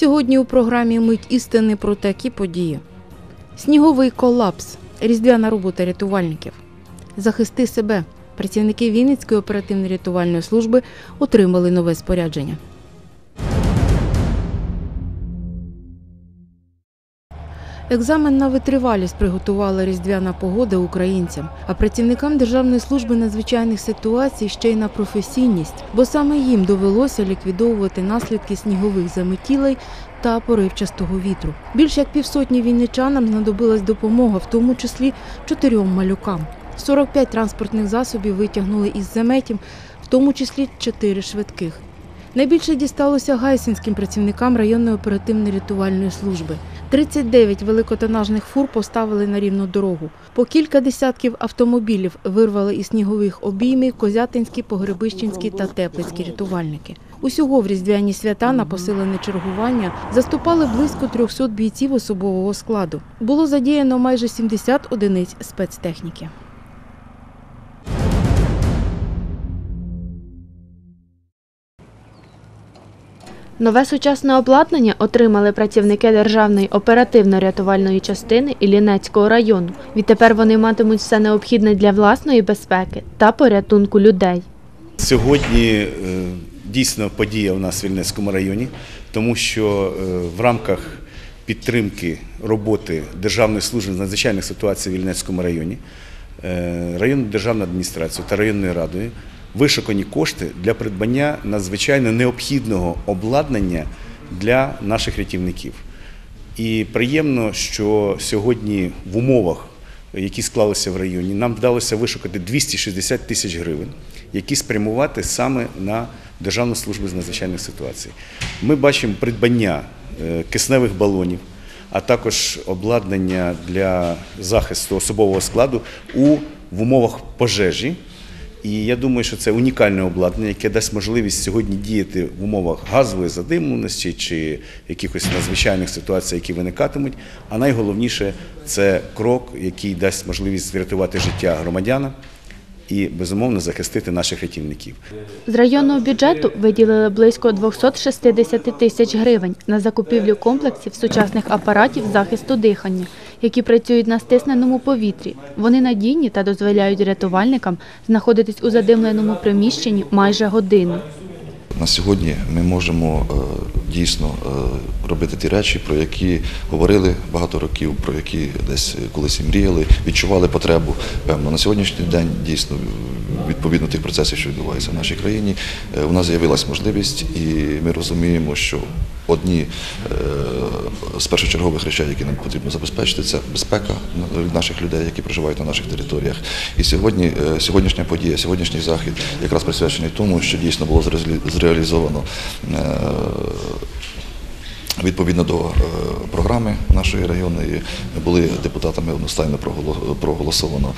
Сьогодні у програмі Мить істини про такі події. Сніговий колапс, різдвяна робота рятувальників. Захисти себе. Працівники Вінницької оперативно-рятувальної служби отримали нове спорядження. Екзамен на витривалість приготувала різдвяна погода українцям, а працівникам Державної служби надзвичайних ситуацій ще й на професійність, бо саме їм довелося ліквідовувати наслідки снігових заметілей та поривчастого вітру. Більш як півсотні вінничанам знадобилась допомога, в тому числі чотирьом малюкам. 45 транспортних засобів витягнули із заметів, в тому числі чотири швидких. Найбільше дісталося гайсинським працівникам районної оперативно-рятувальної служби. 39 великотонажних фур поставили на рівну дорогу. По кілька десятків автомобілів вирвали із снігових обіймів козятинські, погребищенські та теплицькі рятувальники. Усього в різдвяні свята на посилене чергування заступали близько 300 бійців особового складу. Було задіяно майже 70 одиниць спецтехніки. Нове сучасне обладнання отримали працівники Державної оперативно-рятувальної частини Іллінецького району. Відтепер вони матимуть все необхідне для власної безпеки та порятунку людей. Сьогодні е, дійсно подія у нас в Вільнецькому районі, тому що е, в рамках підтримки роботи Державної служби з надзвичайних ситуацій в Вільнецькому районі е, районною державною адміністрацією та районною радою вишукані кошти для придбання надзвичайно необхідного обладнання для наших рятівників. І приємно, що сьогодні в умовах, які склалися в районі, нам вдалося вишукати 260 тисяч гривень, які спрямувати саме на Державну службу з надзвичайних ситуацій. Ми бачимо придбання е, кисневих балонів, а також обладнання для захисту особового складу у в умовах пожежі. І я думаю, що це унікальне обладнання, яке дасть можливість сьогодні діяти в умовах газової задимленості чи якихось надзвичайних ситуацій, які виникатимуть. А найголовніше це крок, який дасть можливість врятувати життя громадян і безумовно захистити наших рятівників. З районного бюджету виділили близько 260 тисяч гривень на закупівлю комплексів сучасних апаратів захисту дихання, які працюють на стисненому повітрі. Вони надійні та дозволяють рятувальникам знаходитись у задимленому приміщенні майже годину. На сьогодні ми можемо е, дійсно е, робити ті речі, про які говорили багато років, про які десь колись і мріяли, відчували потребу. Певно, на сьогоднішній день дійсно відповідно тих процесів, що відбуваються в нашій країні, е, у нас з'явилась можливість, і ми розуміємо, що одні е, з першочергових речей, які нам потрібно забезпечити, це безпека наших людей, які проживають на наших територіях. І сьогодні е, сьогоднішня подія, сьогоднішній захід якраз присвячений тому, що дійсно було зреалізовано. Відповідно до програми нашої районної були депутатами одностайно проголосовано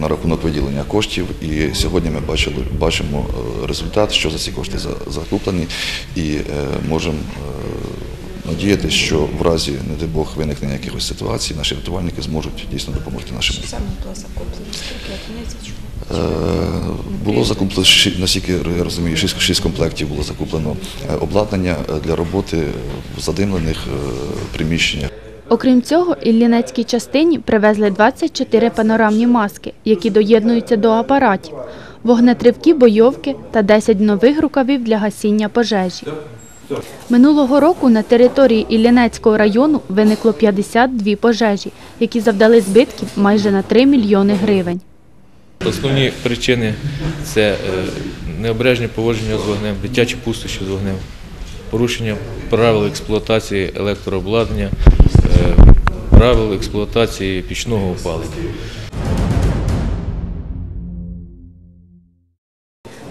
на рахунок виділення коштів. І сьогодні ми бачили, бачимо результат, що за ці кошти закуплені, і можемо надіятися, що в разі, не дай Бог, виникнення якихось ситуацій, наші рятувальники зможуть дійсно допомогти нашим. Що саме було закуплено? Було закуплено, наскільки я розумію, 6, 6 комплектів було закуплено обладнання для роботи в задимлених приміщеннях. Окрім цього, Іллінецькій частині привезли 24 панорамні маски, які доєднуються до апаратів, вогнетривкі бойовки та 10 нових рукавів для гасіння пожежі. Минулого року на території Іллінецького району виникло 52 пожежі, які завдали збитків майже на 3 мільйони гривень. Основні причини це е, необережне поводження з вогнем, дитячі пустощі з вогнем, порушення правил експлуатації електрообладнання, правил експлуатації пічного опалення.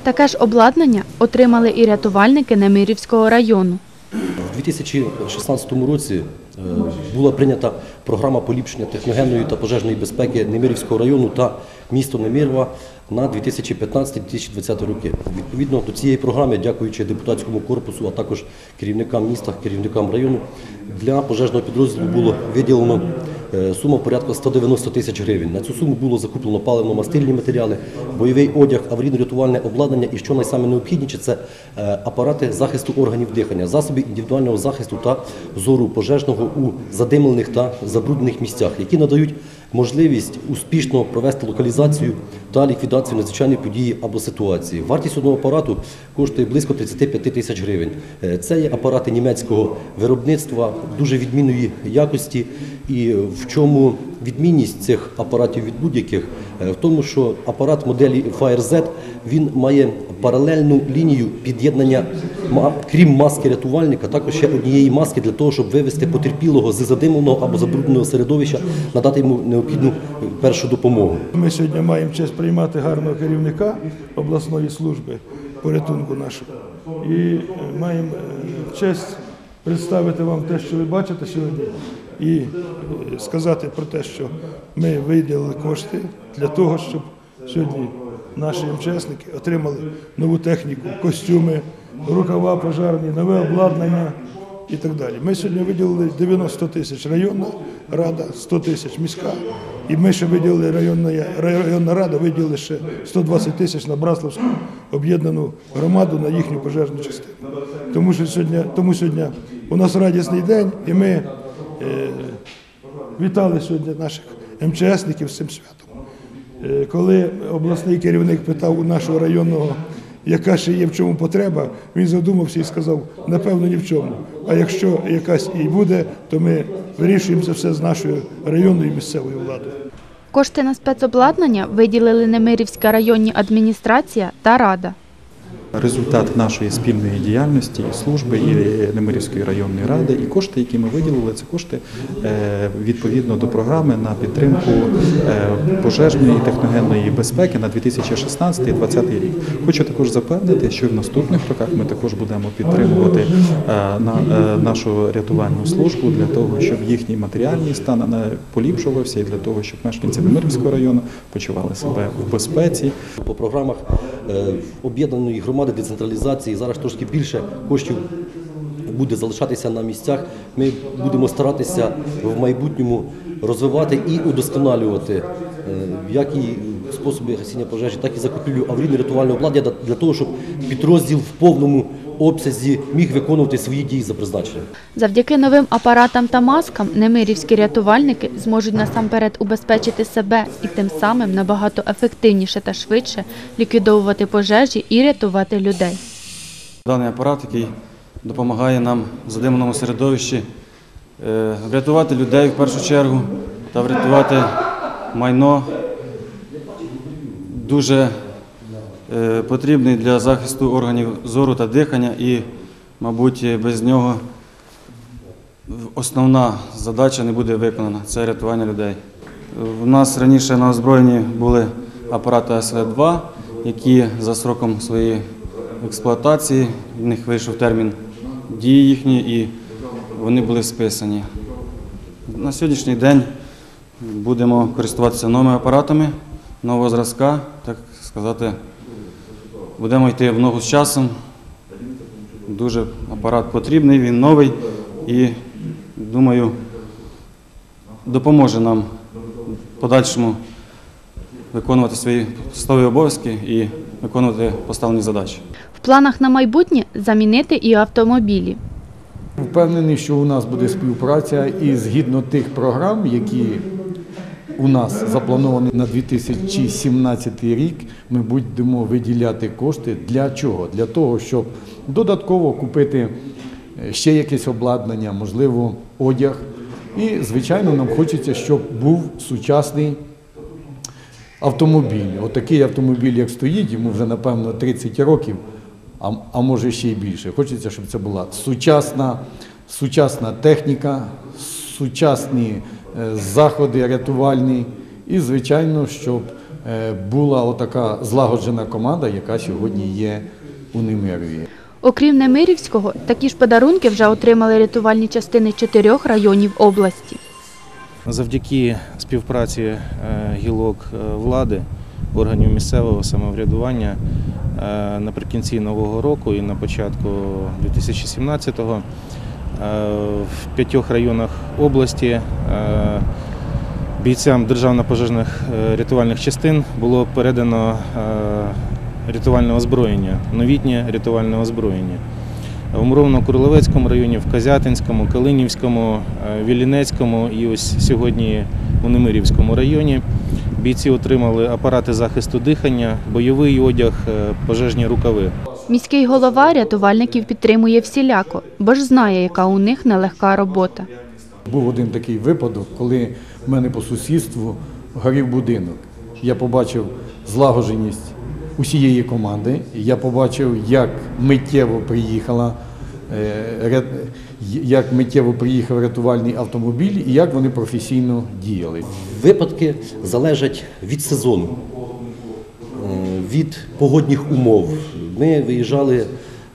Таке ж обладнання отримали і рятувальники Немирівського району. У 2016 році е, була прийнята програма поліпшення техногенної та пожежної безпеки Немирівського району та міста Немирова на 2015-2020 роки. Відповідно до цієї програми, дякуючи депутатському корпусу, а також керівникам міста, керівникам району, для пожежного підрозділу було виділено е, сума порядку 190 тисяч гривень. На цю суму було закуплено паливно-мастильні матеріали, бойовий одяг, аварійно-рятувальне обладнання і що найсаме необхідніше це е, апарати захисту органів дихання, засоби індивідуального захисту та зору пожежного у задимлених та забруднених місцях, які надають можливість успішно провести локалізацію та ліквідацію надзвичайної події або ситуації. Вартість одного апарату коштує близько 35 тисяч гривень. Е, Це є апарати німецького виробництва дуже відмінної якості. І в чому відмінність цих апаратів від будь-яких? Е, В тому, що апарат моделі FireZ він має паралельну лінію під'єднання, крім маски рятувальника, також ще однієї маски для того, щоб вивести потерпілого з задимленого або забрудненого середовища, надати йому необхідну е, першу допомогу. Ми сьогодні маємо честь приймати гарного керівника обласної служби порятунку нашого. І е, маємо честь представити вам те, що ви бачите сьогодні, і е, сказати про те, що ми виділили кошти для того, щоб сьогодні наші МЧСники отримали нову техніку, костюми, рукава пожарні, нове обладнання і так далі. Ми сьогодні виділили 90 тисяч районна рада, 100 тисяч міська. І ми ще виділили районна, районна рада, виділили ще 120 тисяч на Браславську об'єднану громаду на їхню пожежну частину. Тому що сьогодні, тому сьогодні у нас радісний день, і ми вітали сьогодні наших МЧСників з цим святом. Е, Коли обласний керівник питав у нашого районного, яка ще є в чому потреба, він задумався і сказав, напевно, ні в чому. А якщо якась і буде, то ми вирішуємо це все з нашою районною місцевою владою. Кошти на спецобладнання виділили Немирівська районні адміністрація та рада. Результат нашої спільної діяльності і служби і Немирівської районної ради, і кошти, які ми виділили, це кошти е, відповідно до програми на підтримку е, пожежної і техногенної безпеки на 2016-2020 рік. Хочу також запевнити, що в наступних роках ми також будемо підтримувати е, на нашу рятувальну службу для того, щоб їхній матеріальний стан поліпшувався, і для того, щоб мешканці Немирівського району почували себе в безпеці. По програмах об'єднаної громади децентралізації зараз трошки більше коштів буде залишатися на місцях. Ми будемо старатися в майбутньому розвивати і удосконалювати е, як і способи гасіння пожежі, так і закупівлю аварійно-рятувального обладнання для того, щоб підрозділ в повному обсязі міг виконувати свої дії за призначенням. Завдяки новим апаратам та маскам немирівські рятувальники зможуть насамперед убезпечити себе і тим самим набагато ефективніше та швидше ліквідовувати пожежі і рятувати людей. Даний апарат, який допомагає нам в задимленому середовищі е, врятувати людей в першу чергу та врятувати майно, дуже потрібний для захисту органів зору та дихання і, мабуть, без нього основна задача не буде виконана це рятування людей. У нас раніше на озброєнні були апарати СВ-2, які за сроком своєї експлуатації, в них вийшов термін дії їхні і вони були списані. На сьогоднішній день будемо користуватися новими апаратами нового зразка, так сказати, будемо йти в ногу з часом. Дуже апарат потрібний, він новий і, думаю, допоможе нам в подальшому виконувати свої посадові обов'язки і виконувати поставлені задачі. В планах на майбутнє замінити і автомобілі. Впевнений, що у нас буде співпраця і згідно тих програм, які у нас заплановані на 2017 рік, ми будемо виділяти кошти для чого? Для того, щоб додатково купити е, ще якесь обладнання, можливо, одяг. І, звичайно, нам хочеться, щоб був сучасний автомобіль. Отакий автомобіль, як стоїть, йому вже напевно 30 років, а, а може ще й більше. Хочеться, щоб це була сучасна, сучасна техніка, сучасні заходи рятувальні, і, звичайно, щоб е, була отака злагоджена команда, яка сьогодні є у Немирові. Окрім Немирівського, такі ж подарунки вже отримали рятувальні частини чотирьох районів області. Завдяки співпраці е, гілок е, влади, органів місцевого самоврядування е, наприкінці нового року і на початку 2017-го е, в п'ятьох районах області е, бійцям державно-пожежних е, рятувальних частин було передано е, рятувальне озброєння, новітнє рятувальне озброєння. В Муровно-Курловецькому районі, в Козятинському, Калинівському, е, Вілінецькому і ось сьогодні у Немирівському районі бійці отримали апарати захисту дихання, бойовий одяг, е, пожежні рукави. Міський голова рятувальників підтримує всіляко, бо ж знає, яка у них нелегка робота. Був один такий випадок, коли в мене по сусідству горів будинок. Я побачив злагодженість усієї команди. Я побачив, як миттєво приїхала, е, як миттєво приїхав рятувальний автомобіль і як вони професійно діяли. Випадки залежать від сезону, е, від погодних умов. Ми виїжджали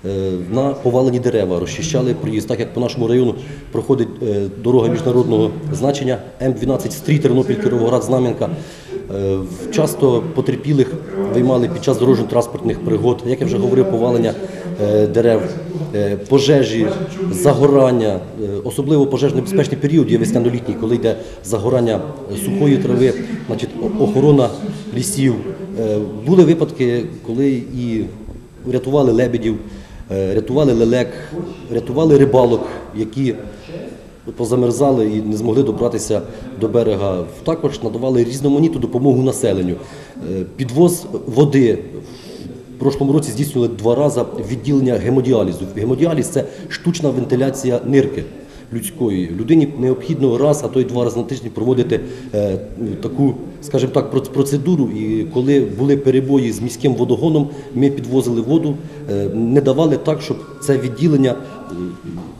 е, на повалені дерева, розчищали проїзд, так як по нашому району проходить е, дорога міжнародного значення М12 Стрій, Тернопіль, Кіровоград, Знам'янка. Е, Часто потерпілих виймали під час дорожньо-транспортних пригод, як я вже говорив, повалення дерев, пожежі, загорання, особливо пожежно-безпечний період є весняно-літній, коли йде загорання сухої трави, значить, охорона лісів. Були випадки, коли і рятували лебедів, е, рятували лелек, рятували рибалок, які позамерзали і не змогли добратися до берега. Також надавали різноманітну допомогу населенню. Е, Підвоз води. В прошлому році здійснювали два рази відділення гемодіалізу. Гемодіаліз це штучна вентиляція нирки людської. Людині необхідно раз, а то й два рази на тиждень проводити е, таку, скажімо так, процедуру. І коли були перебої з міським водогоном, ми підвозили воду, е, не давали так, щоб це відділення е,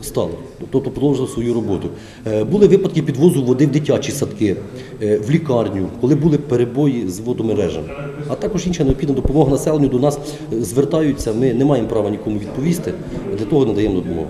стало, тобто продовжило свою роботу. Були випадки підвозу води в дитячі садки, в лікарню, коли були перебої з водомережами. А також інша необхідна допомога населенню до нас звертаються. Ми не маємо права нікому відповісти, для того надаємо допомогу.